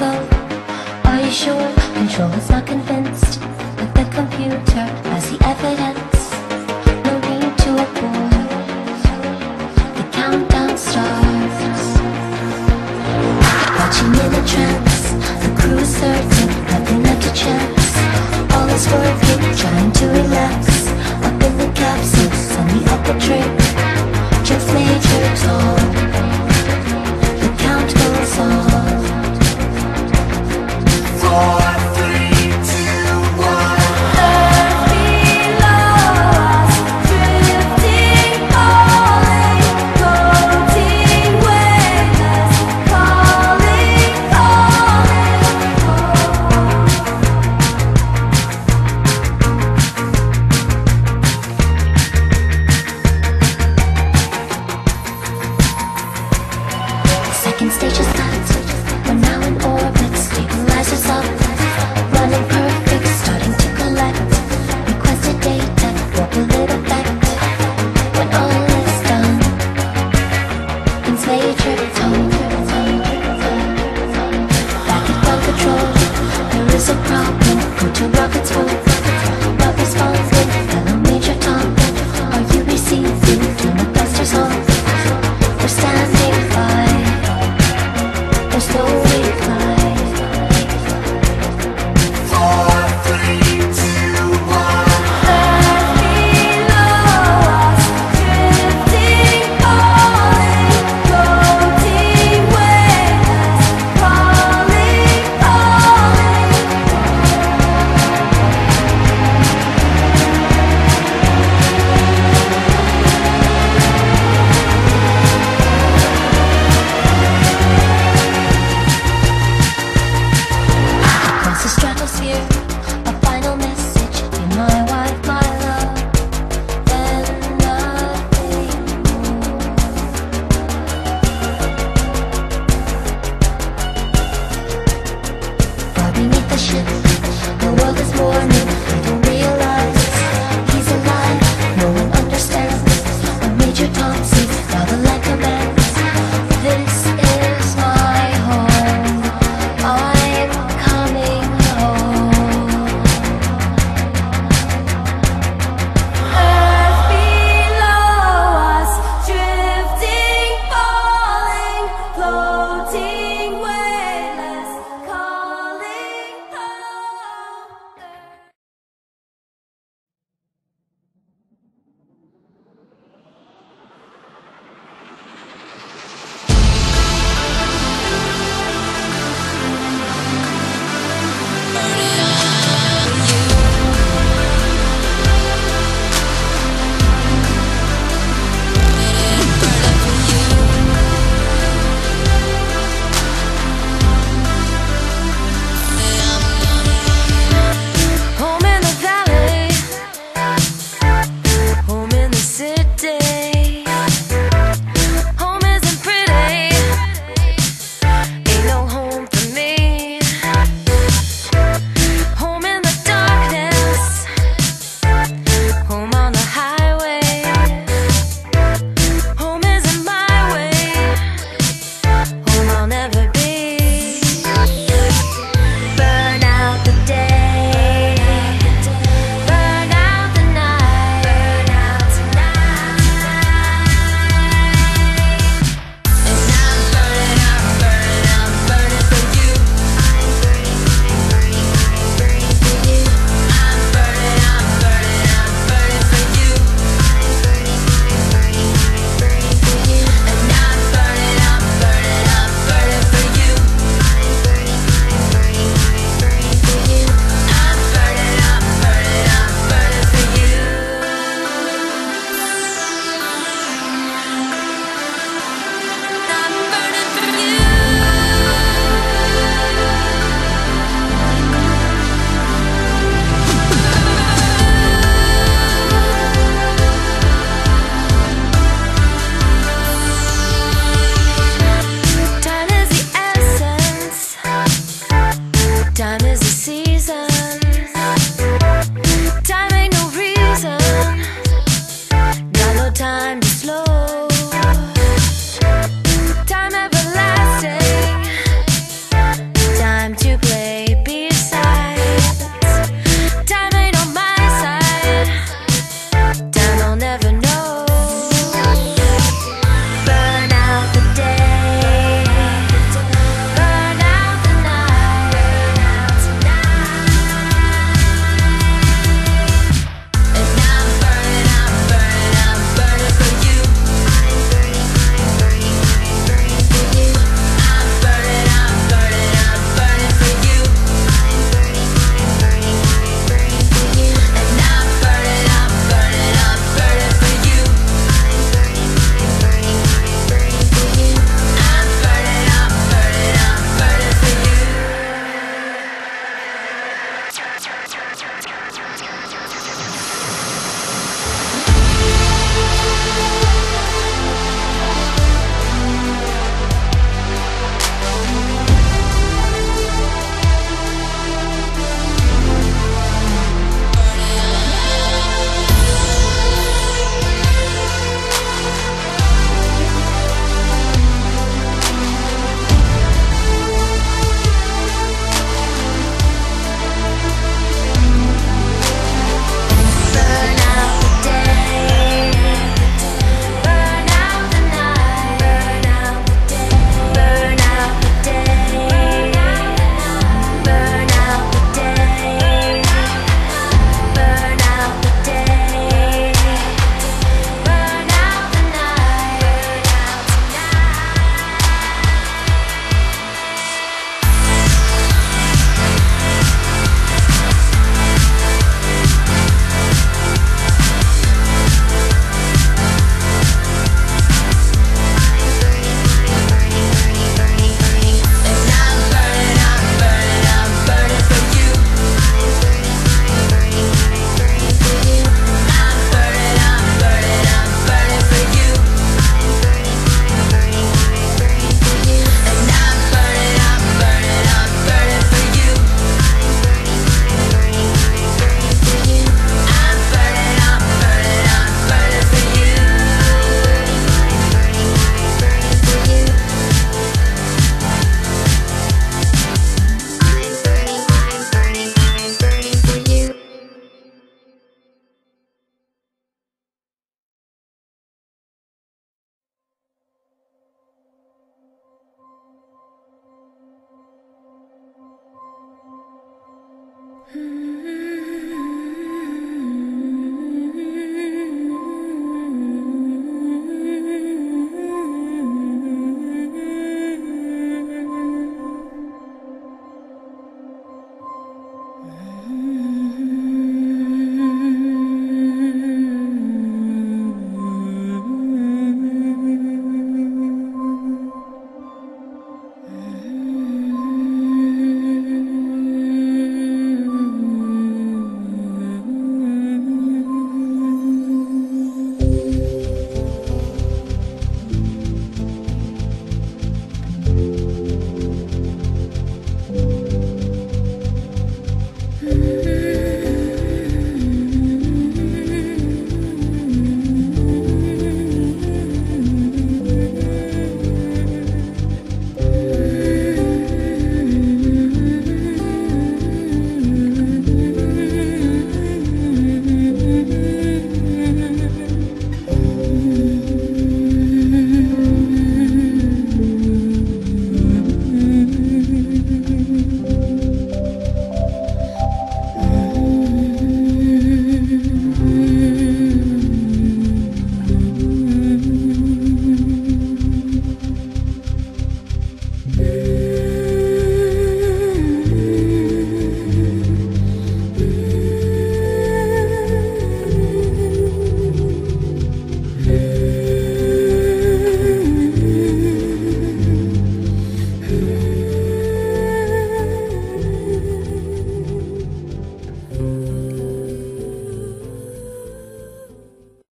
Are you sure? Control is not convinced, but the computer has the evidence. Time to slow